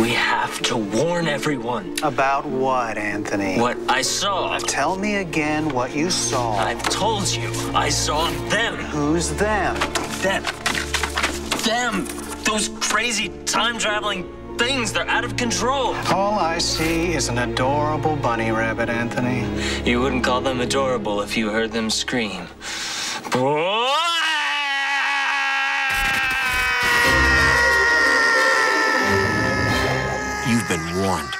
We have to warn everyone. About what, Anthony? What I saw. Tell me again what you saw. I've told you. I saw them. Who's them? Them. Them. Those crazy time traveling things. They're out of control. All I see is an adorable bunny rabbit, Anthony. You wouldn't call them adorable if you heard them scream. Been warned.